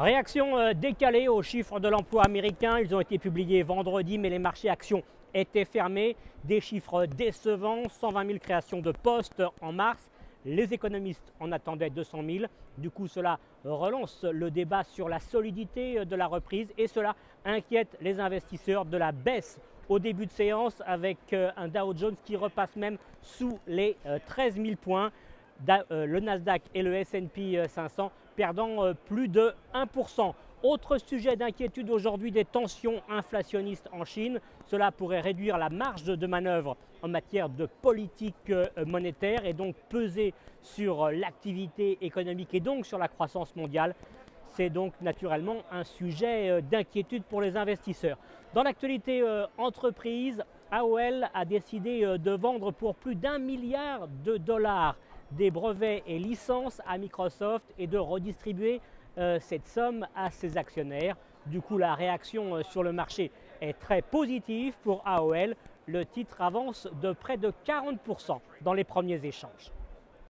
Réaction euh, décalée aux chiffres de l'emploi américain. Ils ont été publiés vendredi, mais les marchés actions étaient fermés. Des chiffres décevants, 120 000 créations de postes en mars. Les économistes en attendaient 200 000. Du coup, cela relance le débat sur la solidité de la reprise et cela inquiète les investisseurs de la baisse au début de séance avec euh, un Dow Jones qui repasse même sous les 13 euh, 000 points. Le Nasdaq et le S&P 500 perdant euh, plus de 1%. Autre sujet d'inquiétude aujourd'hui des tensions inflationnistes en Chine. Cela pourrait réduire la marge de manœuvre en matière de politique euh, monétaire et donc peser sur euh, l'activité économique et donc sur la croissance mondiale. C'est donc naturellement un sujet d'inquiétude pour les investisseurs. Dans l'actualité entreprise, AOL a décidé de vendre pour plus d'un milliard de dollars des brevets et licences à Microsoft et de redistribuer euh, cette somme à ses actionnaires. Du coup, la réaction euh, sur le marché est très positive pour AOL. Le titre avance de près de 40% dans les premiers échanges.